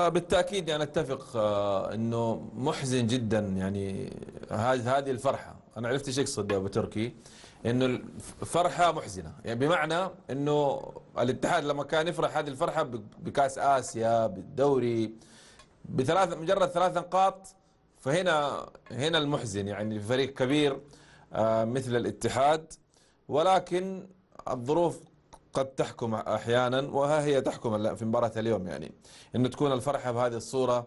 بالتأكيد يعني أتفق آه، أنه محزن جدا يعني هذه هذه الفرحة. أنا عرفت إيش يقصد أبو تركي؟ أنه الفرحة محزنة. يعني بمعنى أنه الاتحاد لما كان يفرح هذه الفرحة بكأس آسيا بالدوري بثلاث مجرد ثلاث نقاط فهنا هنا المحزن يعني فريق كبير آه، مثل الاتحاد. ولكن الظروف قد تحكم أحيانا وها هي تحكم في مباراة اليوم يعني. انه تكون الفرحة بهذه الصورة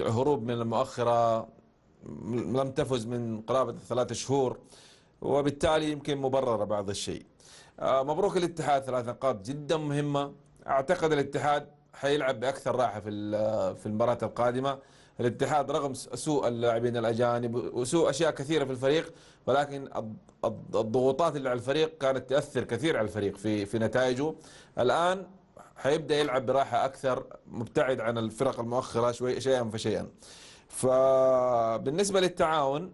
هروب من المؤخرة لم تفز من قرابة ثلاث شهور وبالتالي يمكن مبررة بعض الشيء. آه، مبروك الاتحاد ثلاث نقاط جدا مهمة. أعتقد الاتحاد حيلعب بأكثر راحة في في المباراة القادمة. الاتحاد رغم سوء اللاعبين الأجانب وسوء أشياء كثيرة في الفريق ولكن الضغوطات اللي على الفريق كانت تأثر كثير على الفريق في في نتائجه. الآن حيبدأ يلعب براحة أكثر مبتعد عن الفرق المؤخرة شوي شيئا فشيئا. فبالنسبة للتعاون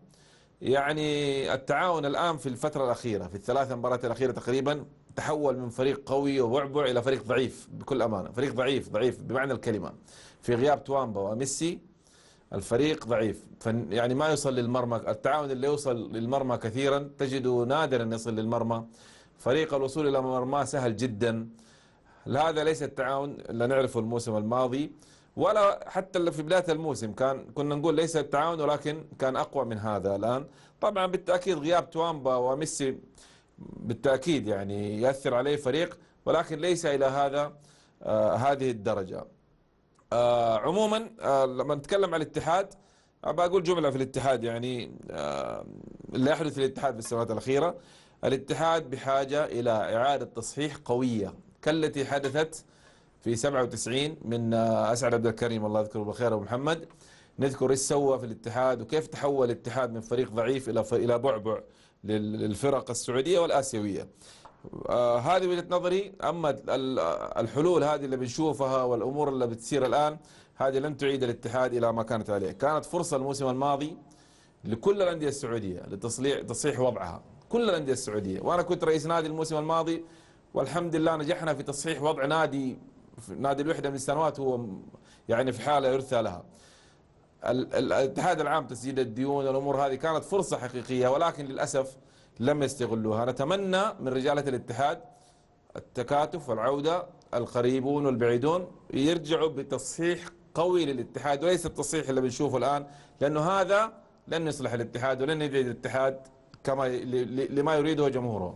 يعني التعاون الآن في الفترة الأخيرة في الثلاث مباريات الأخيرة تقريبا تحول من فريق قوي وبعبع إلى فريق ضعيف بكل أمانة. فريق ضعيف ضعيف بمعنى الكلمة. في غياب توامبا وميسي الفريق ضعيف. يعني ما يوصل للمرمى التعاون اللي يوصل للمرمى كثيرا تجده نادرا يصل للمرمى. فريق الوصول إلى مرمى سهل جدا. هذا ليس التعاون اللي نعرفه الموسم الماضي ولا حتى في بداية الموسم. كان كنا نقول ليس التعاون ولكن كان أقوى من هذا الآن. طبعا بالتأكيد غياب توامبا وميسي بالتأكيد يعني يأثر عليه فريق ولكن ليس إلى هذا آه هذه الدرجة. آه عموما آه لما نتكلم عن الاتحاد بقول جملة في الاتحاد يعني آه اللي يحدث في الاتحاد في السنوات الأخيرة. الاتحاد بحاجة إلى إعادة تصحيح قوية كالتي حدثت في 97 من آه أسعد عبد الكريم الله يذكره بالخير أبو محمد. نذكر إيش سوى في الاتحاد وكيف تحول الاتحاد من فريق ضعيف إلى إلى بعبع للفرق السعودية والآسيوية. آه هذه وجهة نظري. أما الحلول هذه اللي بنشوفها والأمور اللي بتصير الآن هذه لن تعيد الاتحاد إلى ما كانت عليه، كانت فرصة الموسم الماضي لكل الأندية السعودية لتصليح تصحيح وضعها، كل الأندية السعودية، وأنا كنت رئيس نادي الموسم الماضي والحمد لله نجحنا في تصحيح وضع نادي نادي الوحدة من السنوات هو يعني في حالة يرثى لها. الاتحاد العام تسديد الديون والامور هذه كانت فرصة حقيقية ولكن للأسف لم يستغلوها. نتمنى من رجالة الاتحاد التكاتف والعودة القريبون والبعيدون يرجعوا بتصحيح قوي للاتحاد وليس التصحيح اللي بنشوفه الآن لأنه هذا لن يصلح الاتحاد ولن يجعل الاتحاد كما لما يريده جمهوره.